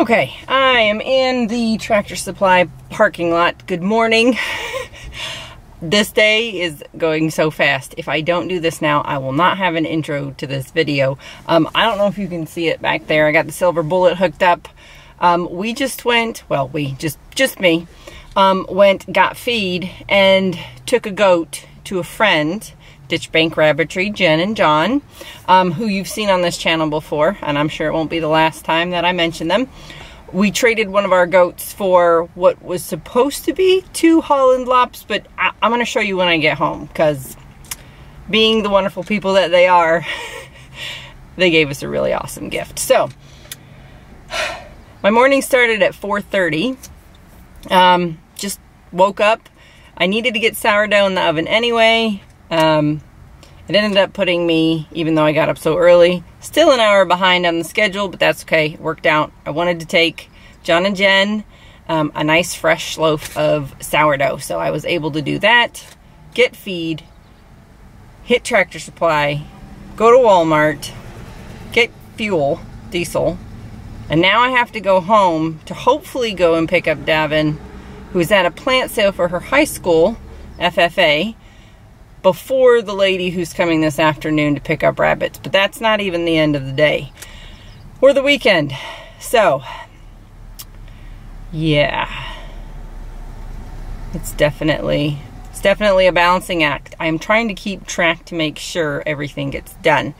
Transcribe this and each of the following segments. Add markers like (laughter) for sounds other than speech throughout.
Okay, I am in the Tractor Supply parking lot. Good morning. (laughs) this day is going so fast. If I don't do this now, I will not have an intro to this video. Um, I don't know if you can see it back there. I got the silver bullet hooked up. Um, we just went, well, we, just, just me, um, went, got feed, and took a goat to a friend Ditch Bank Rabbitry, Jen and John, um, who you've seen on this channel before, and I'm sure it won't be the last time that I mention them. We traded one of our goats for what was supposed to be two Holland Lops, but I I'm going to show you when I get home, because being the wonderful people that they are, (laughs) they gave us a really awesome gift. So, my morning started at 4.30. Um, just woke up. I needed to get sourdough in the oven anyway. Um, it ended up putting me, even though I got up so early, still an hour behind on the schedule, but that's okay. It worked out. I wanted to take John and Jen um, a nice fresh loaf of sourdough. So I was able to do that, get feed, hit Tractor Supply, go to Walmart, get fuel, diesel, and now I have to go home to hopefully go and pick up Davin, who's at a plant sale for her high school, FFA, before the lady who's coming this afternoon to pick up rabbits. But that's not even the end of the day or the weekend. So, yeah. It's definitely it's definitely a balancing act. I'm trying to keep track to make sure everything gets done.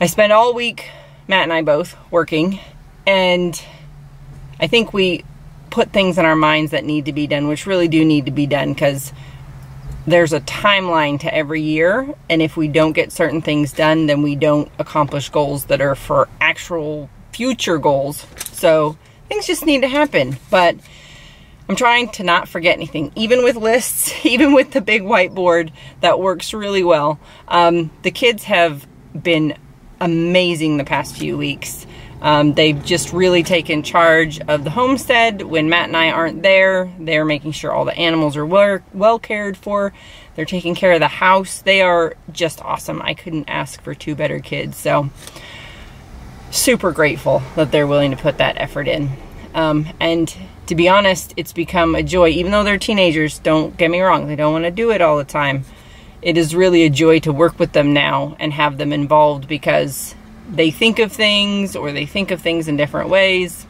I spend all week, Matt and I both, working, and I think we put things in our minds that need to be done, which really do need to be done because there's a timeline to every year and if we don't get certain things done then we don't accomplish goals that are for actual future goals. So things just need to happen. But i'm trying to not forget anything. Even with lists (laughs) even with the big whiteboard that works really well. Um, the kids have been amazing the past few weeks um, they've just really taken charge of the homestead. When Matt and I aren't there, they're making sure all the animals are well, well cared for. They're taking care of the house. They are just awesome. I couldn't ask for two better kids. So, super grateful that they're willing to put that effort in. Um, and to be honest, it's become a joy. Even though they're teenagers, don't get me wrong, they don't want to do it all the time. It is really a joy to work with them now and have them involved because they think of things or they think of things in different ways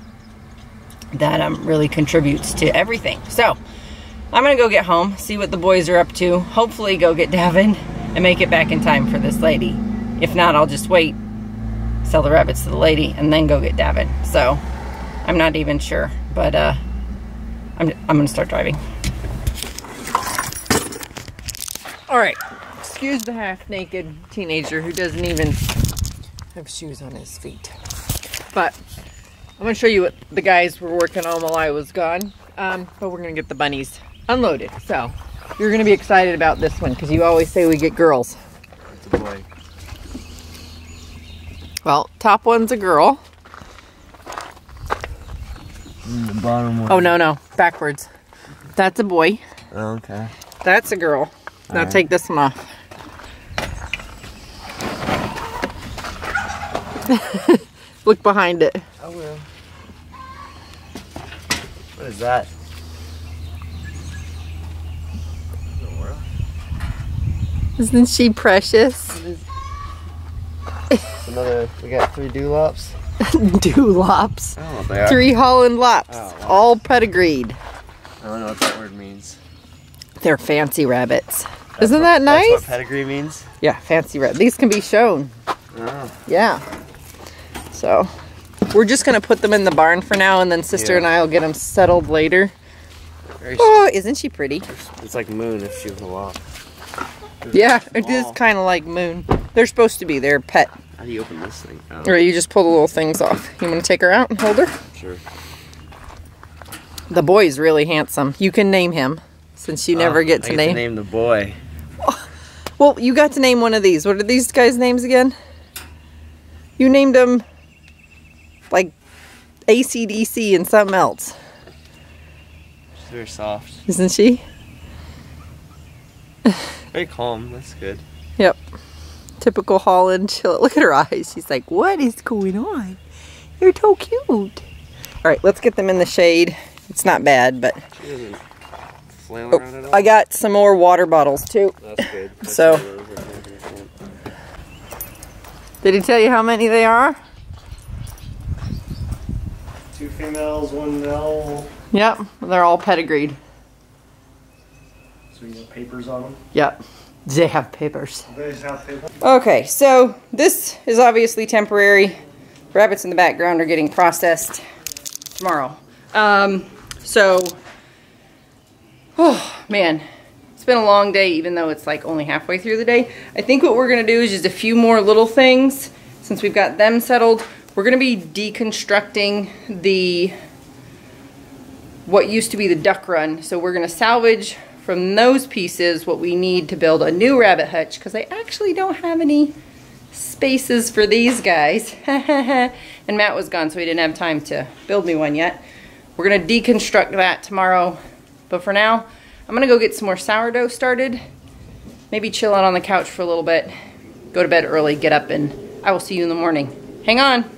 that um, really contributes to everything. So I'm to go get home, see what the boys are up to, hopefully go get Davin and make it back in time for this lady. If not, I'll just wait, sell the rabbits to the lady, and then go get Davin. So I'm not even sure, but uh, I'm, I'm to start driving. All right, excuse the half-naked teenager who doesn't even have shoes on his feet. But I'm going to show you what the guys were working on while I was gone. Um, but we're going to get the bunnies unloaded. So you're going to be excited about this one because you always say we get girls. It's a boy. Well, top one's a girl. And the bottom one. Oh, no, no. Backwards. That's a boy. Oh, okay. That's a girl. Now Alright. take this one off. Look behind it. I will. What is that? What in the world? Isn't she precious? Is... Another, we got three. Dewlops. (laughs) I don't know what they are. Three Holland Lops. Oh, wow. All pedigreed. I don't know what that word means. They're fancy rabbits. That's Isn't what- that That's nice? what pedigree means? Yeah, fancy rabbit. These can be shown. Oh. Yeah. So we're just gonna put them in the barn for now, and then sister Yeah. and I will get them settled later. Very Oh, isn't she pretty? It's like moon if she was a walk. Yeah, it is kind of like Moon. They're supposed to be. They're pet. How do you open this thing? Oh, Or you just pull the little things off. You want to take her out and hold her? sure. The boy's really handsome. You can name him, since you never Oh, get I to name. name the boy. Well, you got to name one of these. What are these guys' names again? You named them like ACDC and something else. She's very soft. Isn't she? (laughs) Very calm. That's good. Yep. Typical Holland. She'll, look at her eyes. She's like, what is going on? You're so cute. All right, let's get them in the shade. It's not bad, but She doesn't oh, at all. I got some more water bottles too. That's good. That's So- one of those that I'm gonna plant. Did he tell you how many they are? Two females, one male. Yep, they're all pedigreed. So you got papers on them. Yep, they have papers. They just have papers. Okay, so this is obviously temporary. Rabbits in the background are getting processed tomorrow. Um, so, oh man, it's been a long day even though it's like only halfway through the day. I think what we're gonna do is just a few more little things since we've got them settled. We're gonna be deconstructing the, what used to be the duck run. So we're gonna salvage from those pieces what we need to build a new rabbit hutch because I actually don't have any spaces for these guys. (laughs) and Matt was gone, so he didn't have time to build me one yet. We're gonna deconstruct that tomorrow. But for now, I'm gonna go get some more sourdough started. Maybe chill out on the couch for a little bit. Go to bed early, get up, and I will see you in the morning. Hang on.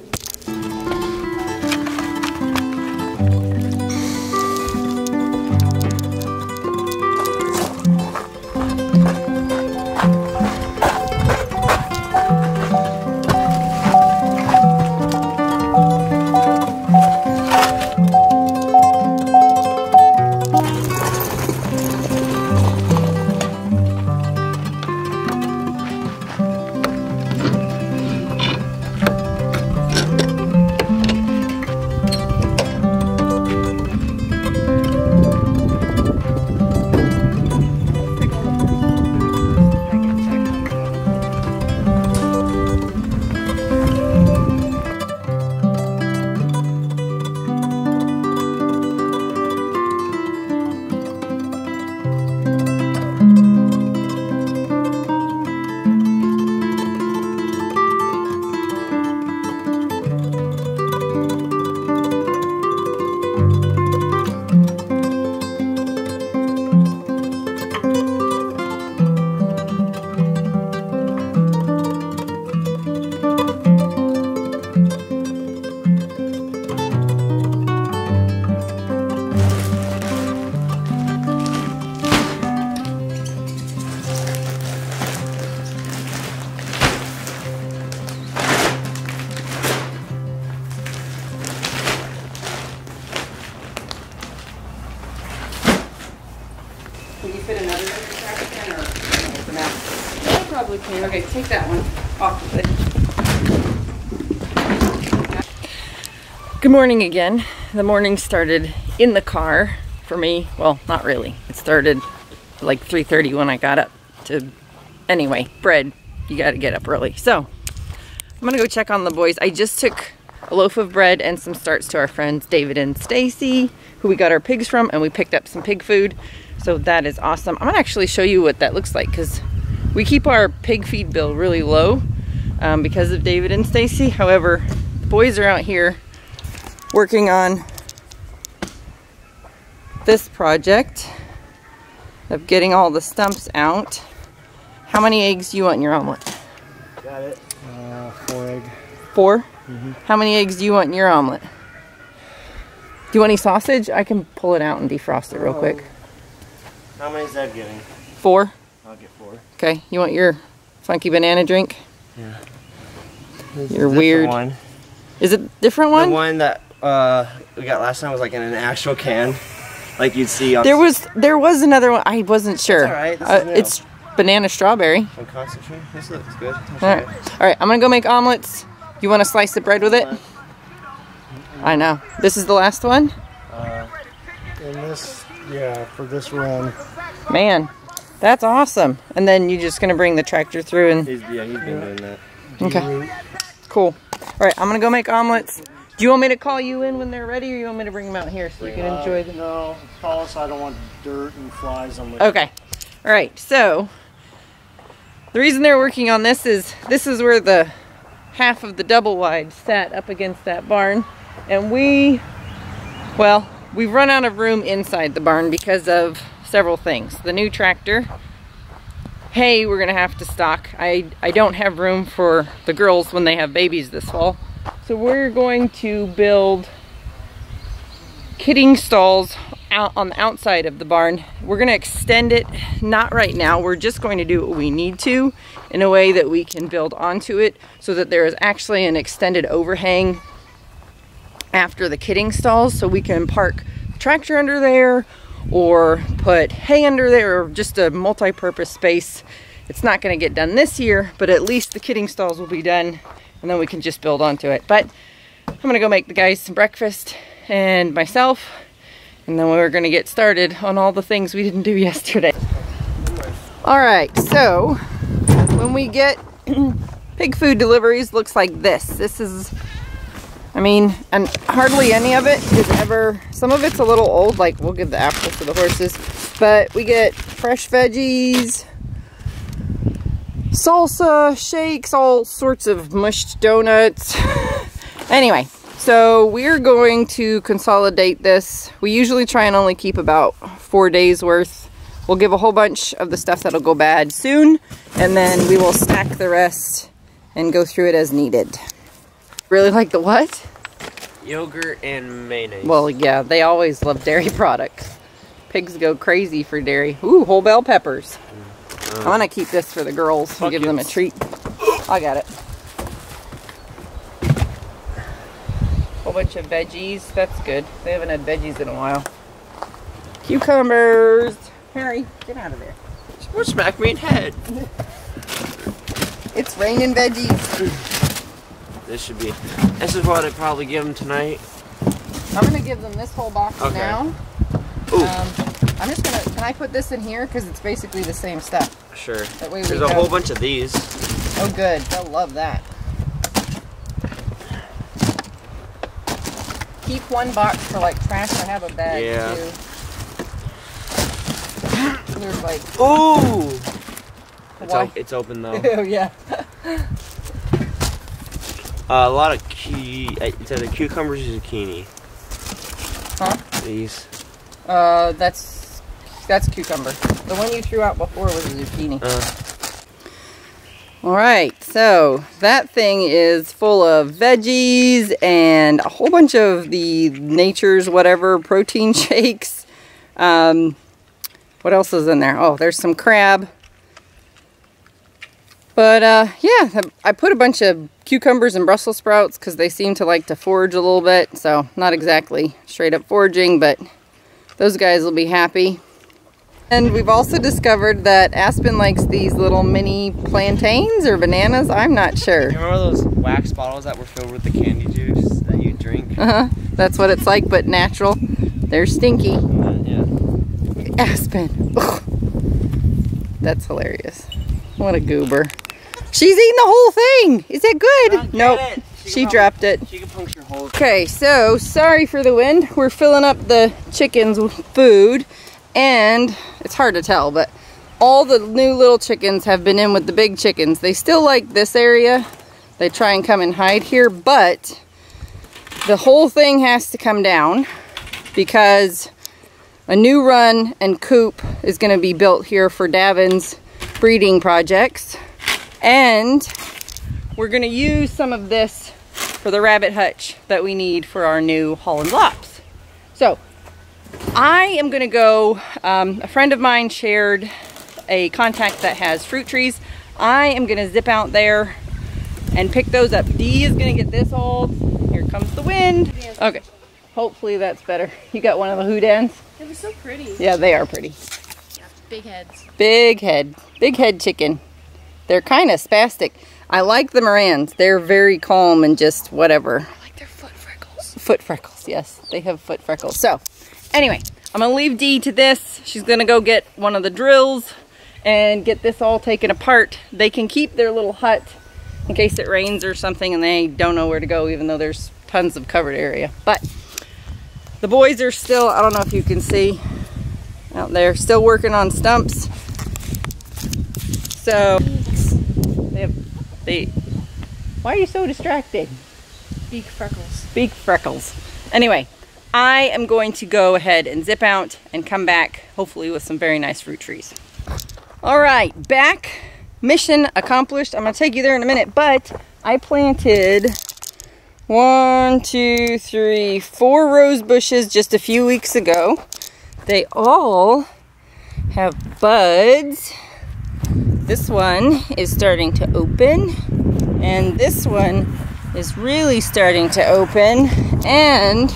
Can. Okay, take that one off of it. Good morning again. The morning started in the car for me. Well, not really. It started like 3.30 when I got up to, anyway, bread. You gotta get up early. So, I'm gonna go check on the boys. I just took a loaf of bread and some starts to our friends David and Stacy, who we got our pigs from, and we picked up some pig food. So that is awesome. I'm gonna actually show you what that looks like because we keep our pig feed bill really low um, because of David and Stacy. However, the boys are out here working on this project of getting all the stumps out. How many eggs do you want in your omelet? Got it. Uh, four egg. 4 How many eggs do you want in your omelet? Do you want any sausage? I can pull it out and defrost it real quick. How many is that getting? Four? I'll get four. Okay. You want your funky banana drink? This You're weird. One. Is it different one? The one that uh, we got last time was like in an actual can, like you'd see on There was there was another one. I wasn't sure. all right, Uh, it's banana strawberry. on concentrate. This looks good. All right. All right. I'm gonna go make omelets. You want to slice the bread with it? I know. This is the last one. Uh, in this, yeah, for this run, Man, that's awesome. And then you're just gonna bring the tractor through and He's, yeah, he's been doing that. Okay. cool. All right. I'm gonna go make omelets. Do you want me to call you in when they're ready, or you want me to bring them out here so you can uh, enjoy them? No, call us. I don't want dirt and flies on my. Okay. All right. So the reason they're working on this is this is where the half of the double wide sat up against that barn, and we, well, we've run out of room inside the barn because of several things. The new tractor. Hay we're gonna have to stock. I I don't have room for the girls when they have babies this fall, so we're going to build kidding stalls out on the outside of the barn. We're gonna extend it, not right now. We're just going to do what we need to in a way that we can build onto it so that there is actually an extended overhang after the kidding stalls so we can park tractor under there or put hay under there or just a multi-purpose space. It's not gonna get done this year, but at least the kidding stalls will be done and then we can just build onto it. But I'm gonna go make the guys some breakfast and myself and then we're gonna get started on all the things we didn't do (laughs) yesterday. All right, so when we get (clears throat) pig food deliveries, looks like this. This is, I mean, and hardly any of it is ever, some of it's a little old, like we'll give the apples to the horses, but we get fresh veggies, salsa, shakes, all sorts of mushed donuts. (laughs) anyway, so we're going to consolidate this. We usually try and only keep about four days worth. We'll give a whole bunch of the stuff that'll go bad soon, and then we will stack the rest and go through it as needed. Really like the what? Yogurt and mayonnaise. Well, yeah, they always love dairy (laughs) products. Pigs go crazy for dairy. Ooh, whole bell peppers. Mm. I'm gonna keep this for the girls and give them a treat. I got it. Whole bunch of veggies. That's good. They haven't had veggies in a while. Cucumbers. Harry, get out of there. What smack me in the head? It's raining veggies. (laughs) This should be. This is what I'd probably give them tonight. I'm gonna give them this whole box Okay. now. Ooh, Um, I'm just gonna. Can I put this in here because it's basically the same stuff. sure. That way There's a have- whole bunch of these. Oh, good. They'll love that. Keep one box for like trash. I have a bag Yeah. too. There's like, Ooh! It's, op- it's open though. oh (laughs) yeah. Uh, a lot of key. uh, It's either cucumbers or zucchini. Huh? These. Uh, that's that's cucumber. The one you threw out before was a zucchini. Uh, All right, so that thing is full of veggies and a whole bunch of the nature's whatever protein (laughs) shakes. Um, what else is in there? Oh, there's some crab. But uh, yeah, I put a bunch of cucumbers and Brussels sprouts because they seem to like to forage a little bit. So not exactly straight up foraging, but those guys will be happy. And we've also discovered that Aspen likes these little mini plantains or bananas. I'm not sure. you remember those wax bottles that were filled with the candy juice that you drink? Uh-huh. That's what it's like, but natural. They're stinky. Uh, yeah. Aspen. Ugh. That's hilarious. What a goober. (laughs) She's eating the whole thing. Is that good? Nope. it. She She dropped it. She can puncture holes. Okay, so sorry for the wind. We're filling up the chickens with food, and it's hard to tell, but all the new little chickens have been in with the big chickens. They still like this area. They try and come and hide here, but the whole thing has to come down because a new run and coop is going to be built here for Davin's breeding projects. And we're going to use some of this for the rabbit hutch that we need for our new Holland Lops. So I am going to go, um, a friend of mine shared a contact that has fruit trees. I am going to zip out there and pick those up. Dee is going to get this old. Here comes the wind. Okay. Hopefully that's better. You got one of the houdans? It was so pretty. Yeah, they are pretty. Big heads. Big head. Big head chicken. They're kind of spastic. I like the Marans. They're very calm and just whatever. I like their foot freckles. Foot freckles, yes. They have foot freckles. So, anyway, I'm going to leave Dee to this. She's going to go get one of the drills and get this all taken apart. They can keep their little hut in case it rains or something and they don't know where to go even though there's tons of covered area. But the boys are still, I don't know if you can see out there, still working on stumps. So, they have, they, why are you so distracted? Big freckles. big freckles. Anyway, I am going to go ahead and zip out and come back, hopefully with some very nice fruit trees. All right, back, mission accomplished. I'm gonna take you there in a minute, but I planted one, two, three, four rose bushes just a few weeks ago. They all have buds. This one is starting to open, and this one is really starting to open. And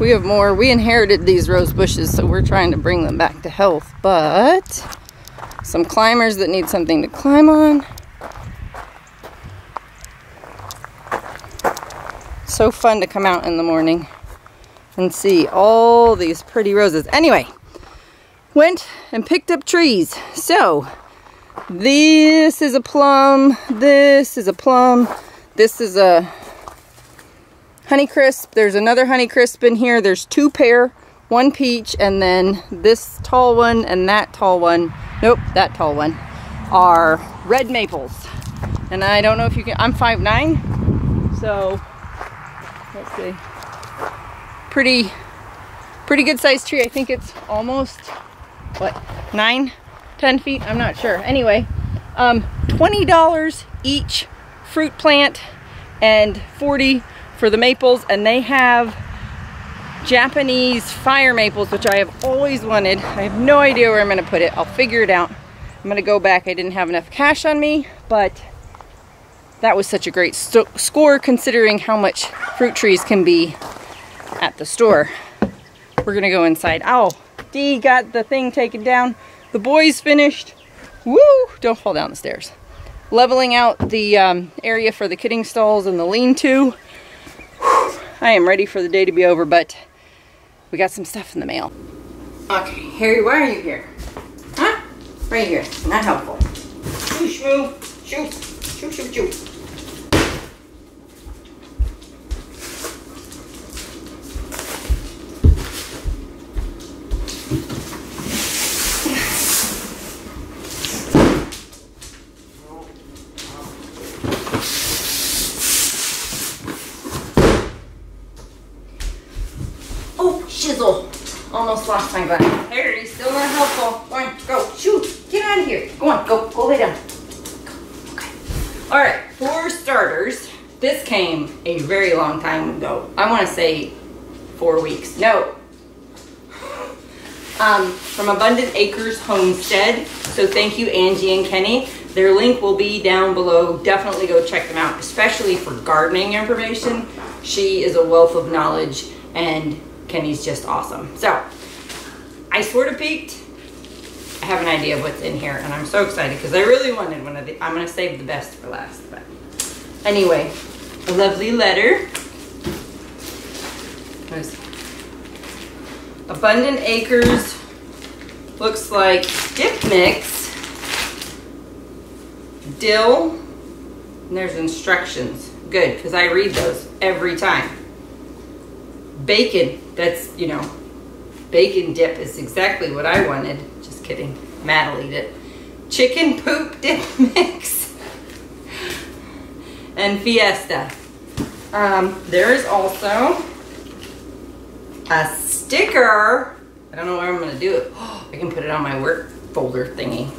we have more. We inherited these rose bushes, so we're trying to bring them back to health. But some climbers that need something to climb on. So fun to come out in the morning and see all these pretty roses. Anyway, went and picked up trees. So, this is a plum, this is a plum, this is a Honeycrisp. There's another Honeycrisp in here. There's two pair, one peach, and then this tall one and that tall one. Nope, that tall one are red maples. And I don't know if you can, I'm 5'9", so let's see. Pretty, pretty good sized tree. I think it's almost, what, nine, ten feet? I'm not sure. Anyway, um, $20 each fruit plant and 40 for the maples and they have Japanese fire maples which I have always wanted. I have no idea where I'm going to put it. I'll figure it out. I'm going to go back. I didn't have enough cash on me but that was such a great score considering how much fruit trees can be at the store. We're to go inside. Oh, Dee got the thing taken down. The boys finished. Woo! Don't fall down the stairs. Leveling out the um, area for the kidding stalls and the lean-to. I am ready for the day to be over, but we got some stuff in the mail. Okay, Harry, why are you here? Huh? Right here. Not helpful. Shoo, shoo, shoo, shoo, shoo, shoo. Say four weeks. No. Um, from Abundant Acres Homestead. So thank you, Angie and Kenny. Their link will be down below. Definitely go check them out, especially for gardening information. She is a wealth of knowledge and Kenny's just awesome. So I sort of peeked. I have an idea of what's in here and I'm so excited because I really wanted one of the, I'm going to save the best for last. But anyway, a lovely letter. Abundant Acres looks like dip mix, dill, and there's instructions. Good, because I read those every time. Bacon, that's, you know, bacon dip is exactly what I wanted. Just kidding. Matt will eat it. Chicken poop (laughs) dip mix. and Fiesta. Um, there is also a sticker. I don't know where I'm to do it. (gasps) I can put it on my work folder thingy.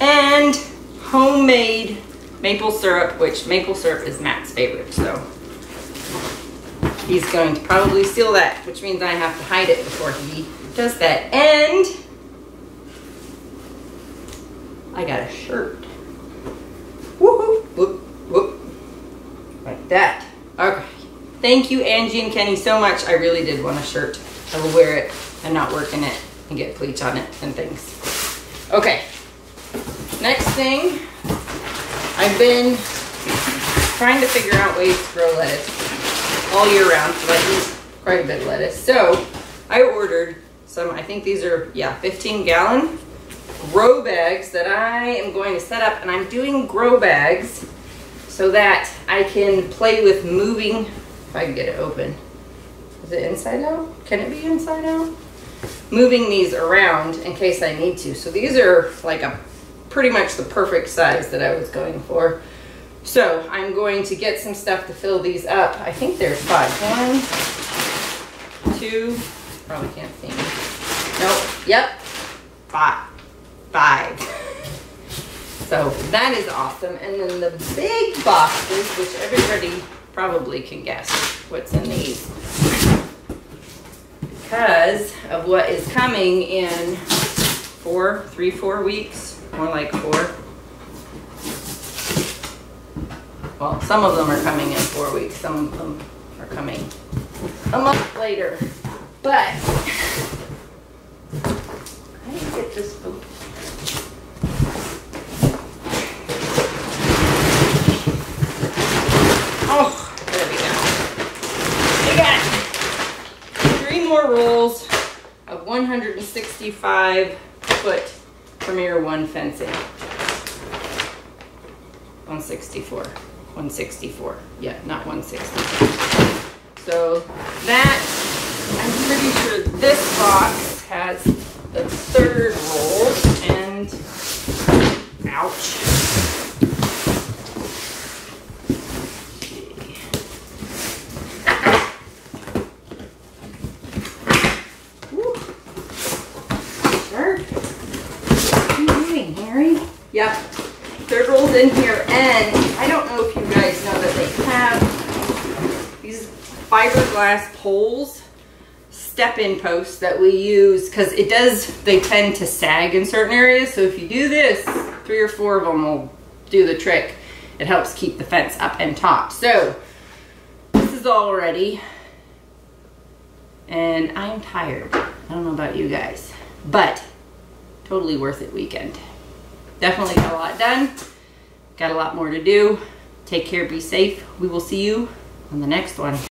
And homemade maple syrup, which maple syrup is Matt's favorite, so he's going to probably steal that, which means I have to hide it before he does that. And I got a shirt. Whoop, whoop, whoop. Like that. Okay. Thank you, Angie and Kenny, so much. I really did want a shirt. I will wear it and not work in it and get pleats on it and things. Okay. Next thing, I've been trying to figure out ways to grow lettuce all year round because I eat quite a bit of lettuce. So I ordered some, I think these are, yeah, 15 gallon grow bags that I am going to set up and I'm doing grow bags so that I can play with moving, if I can get it open. Is it inside out? Can it be inside out? Moving these around in case I need to. So these are like a pretty much the perfect size that I was going for. So I'm going to get some stuff to fill these up. I think there's five. One, two, probably can't see me. Nope, yep, five. Five. (laughs) so that is awesome. And then the big boxes, which everybody probably can guess what's in these. Because of what is coming in four, three, four weeks, more like four. Well, some of them are coming in four weeks, some of them are coming a month later. But (laughs) I didn't get this book. Oh, there we go. We got three more rolls of 165 foot Premier One fencing. 164. 164. Yeah, not 160. So that, I'm pretty sure this box has the third roll and, ouch. Woo. Sure. What are you Harry? Yep. Third roll's in here, and I don't know if you guys know that they have these fiberglass poles, step-in posts that we use, because it does, they tend to sag in certain areas, so if you do this, three or four of them will do the trick. It helps keep the fence up and taut. So, this is all ready, and I'm tired. I don't know about you guys, but totally worth it weekend. Definitely got a lot done. Got a lot more to do. Take care, be safe. We will see you on the next one.